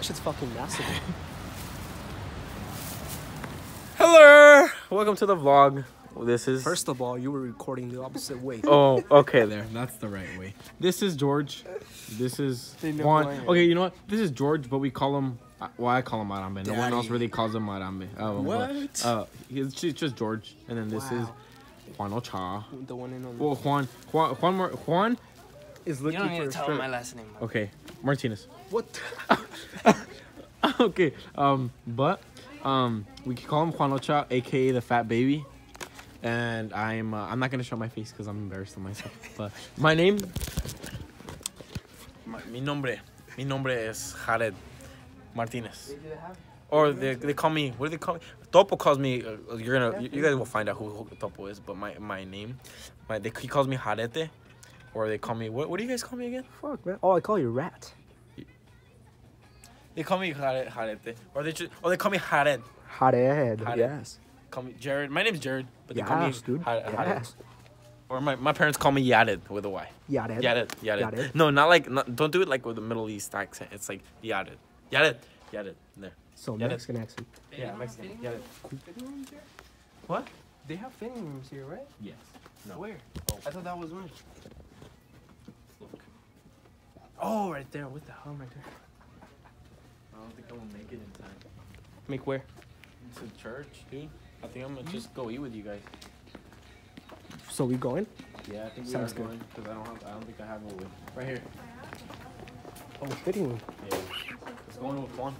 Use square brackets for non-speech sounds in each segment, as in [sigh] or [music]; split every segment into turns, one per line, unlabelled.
That shit's fucking massive. [laughs]
Hello, welcome to the vlog. This is
First of all, you were recording the opposite way.
Oh, okay, there. That's the right way. This is George. This is Juan.
who I am.
Okay, you know what? This is George, but we call him. uh, Well, I call him Arambe. No one else really calls him Arambe. Oh, but,
What?
uh, it's just, just George, and then this is Juan Ocha.
The one in on the
Well, Juan, Juan, Juan, Mar- Juan is
You
looking
don't need
for.
to tell him my last name. Mike.
Okay, Martinez.
What? [laughs]
okay, um, but um, we can call him Juan Ocha, aka the Fat Baby. And I'm uh, I'm not gonna show my face because I'm embarrassed of myself. [laughs] But my name, my, mi nombre, mi nombre es Jared Martinez. Or they, they call me what do they call me? Topo calls me. Uh, you're gonna you, you guys will find out who, who Topo is. But my my name, my they, he calls me Jarete, or they call me what? What do you guys call me again?
Fuck, man. Oh, I call you Rat.
They call me Jared, Jarete, or they just or they call me Jared.
Hot head.
Hot
Yes.
Call me Jared. My name's Jared, but they call me
Yes, dude.
Jared. Jared.
Yes.
Or my, my parents call me Yared with a Y.
Yared.
Yared, Yared.
Yared.
No, not like not, don't do it like with a Middle East accent. It's like Yared, Yared, Yared. There.
So
Yared.
Mexican accent.
Yeah, Mexican. Yared. What?
They have fitting rooms here, right?
Yes. No.
Where?
Oh.
I thought that was one.
Look.
Oh, right there. What the hell, right there?
I don't think I will make it in time.
Make where?
To church, dude. I think I'm gonna hmm? just go eat with you guys.
So we going?
Yeah, I think we
Sounds
are
good.
going because I don't have. I don't think I have a way. Right here.
Oh, fitting room.
Yeah. It's going with one.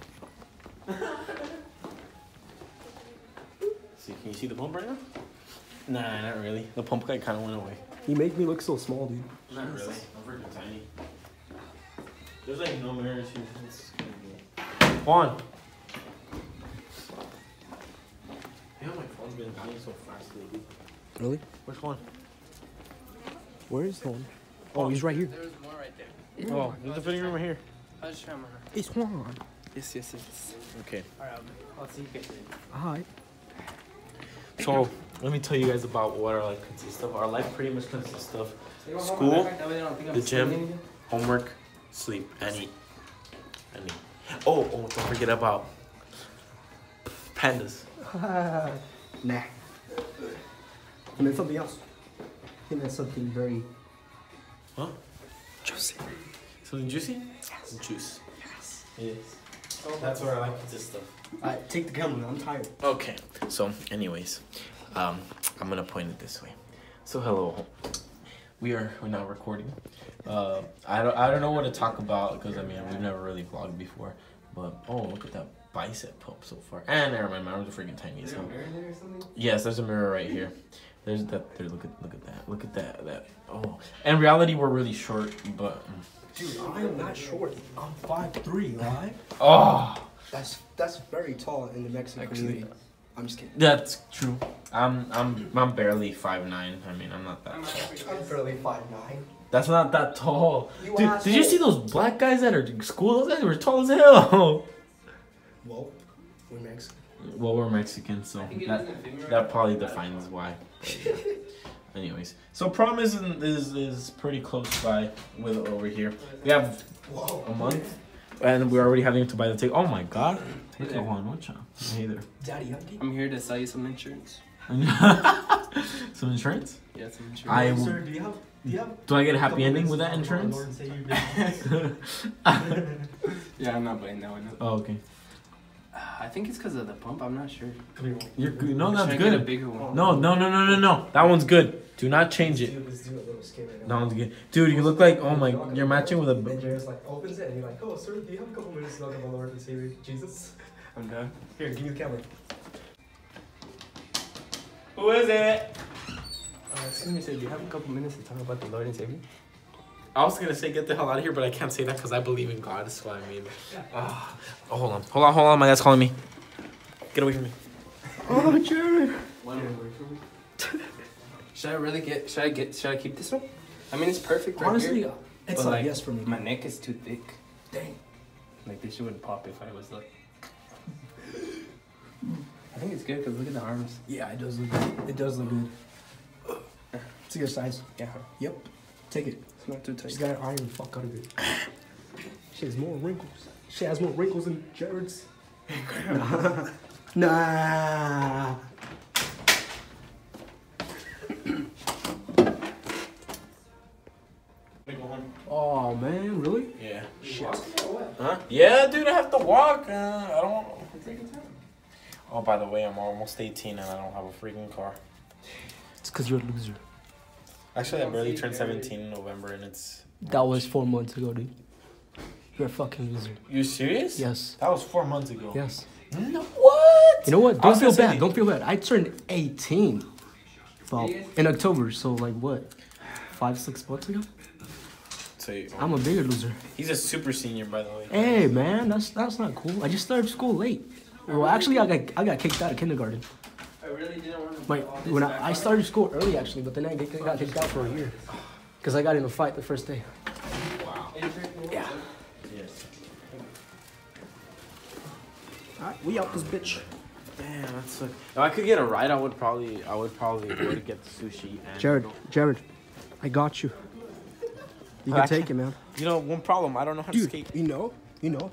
see, can you see the pump right now? Nah, not really. The pump guy kind of went away.
You make me look so small, dude.
Not really. I'm freaking tiny. There's like no mirrors here. It's gonna be- Juan. Yeah, my phone's been dying so fast lately.
Really?
Which one?
Where is the one? Oh, he's right here.
There's more right there.
Oh, there's a fitting room right here.
I'll just try mine.
It's Juan.
Yes, yes, yes.
Okay.
Alright, I'll, I'll see you guys later.
Hi.
So let me tell you guys about what our life consists of. Our life pretty much consists of School, the gym, homework, sleep, and eat. And eat. Oh, oh, don't forget about pandas. [laughs]
Nah. He meant something else. He meant something very
Huh?
juicy.
Something juicy?
Yes.
Juice. Yes. Yes. That's what our life consists of.
Alright, take the camera. I'm tired.
Okay. So, anyways, um, I'm gonna point it this way. So, hello. We are we're now recording. Uh, I don't I don't know what to talk about because I mean we've never really vlogged before. But oh, look at that bicep pump so far. And never mind, my arms are freaking tiny. So yes, there's a mirror right here. There's that. There. Look at look at that. Look at that. That. Oh. In reality, we're really short, but
Dude, I am not short. I'm 5'3", right?
oh,
That's that's very tall in the Mexican
Actually-
community. I'm just kidding.
that's true. I'm I'm I'm barely five nine. I mean, I'm not that. Tall.
I'm barely 5'9".
That's not that tall.
You
Dude, did you see those black guys that are in school? Those guys were tall as hell.
Well, we're Mexican.
Well, we're Mexican, so that, that probably defines why. Yeah. [laughs] Anyways, so prom is, in, is is pretty close by with over here. We have
Whoa.
a month, and we're already having to buy the ticket. Oh my god! Look at Juan Ocha. Hey there.
Daddy
I'm here to sell you some insurance. [laughs]
Some insurance?
Yeah, some insurance.
I will-
Sir, do you have do you have
Do I get a happy ending with that
to talk about
insurance?
Lord and Savior business? [laughs] [laughs]
Yeah, I'm not buying that one.
oh, okay.
Uh, I think it's because of the pump. I'm not sure.
You're good. No, that's
I get a
good.
bigger one?
No, no, no, no, no, no. That one's good. Do not change it.
Let's do- let's do a little skit right
That one's good. Dude, you look like oh my. You're matching with
Then
a.
Jairus like opens it and you're like, oh sir, do you have a couple minutes to talk about Lord and Savior Jesus?
I'm done.
Here, give me the camera.
Who is it?
Uh, sir. Do you have a couple minutes to talk about the Lord and Savior?
I was gonna say get the hell out of here, but I can't say that because I believe in God. So I mean, ah. oh, hold on, hold on, hold on. My dad's calling me. Get away from me.
Oh, Jared. [laughs] [laughs]
Should I really get? Should I get? Should I keep this one? I mean, it's perfect right
Honestly,
here.
it's
like,
yes for me.
My neck is too thick.
Dang.
Like this shit wouldn't pop if I was like. [laughs] I think it's good because look at the arms.
Yeah, it does look good. It does look good. It's a good size.
Yeah,
Yep. Take it.
it's not too tight.
Just gotta iron the fuck out of it. Shit has more wrinkles. She has more wrinkles than Jared's. [laughs] nah. nah. Oh man, really?
Yeah.
Shit.
Huh? Yeah, dude, I have to walk. Uh, I don't. Oh, by the way, I'm almost 18 and I don't have a freaking car.
It's because you're a loser.
Actually, I barely turned 17 in November, and it's.
That was four months ago, dude. You're a fucking loser.
You serious?
Yes.
That was four months ago.
Yes.
No, what?
You know what? Don't feel bad. Don't feel bad. I turned 18. Well, in October, so like what? Five, six months ago?
So you-
I'm a bigger loser.
he's a super senior, by the way.
Hey man, that's that's not cool. I just started school late. Well, actually, I got I got kicked out of kindergarten.
I really didn't want to.
My when I, I started school early actually, but then I get- got kicked out for a year because I got in a fight the first day. Yeah.
Yes.
Alright, we out this bitch.
Damn, that's like. If I could get a ride, I would probably, I would probably go get the sushi. And,
Jared, Jared, I got you. You
Oh,
can
actually-
take it, man.
You know, one problem, I don't know how to
Dude,
skate.
you know, you know,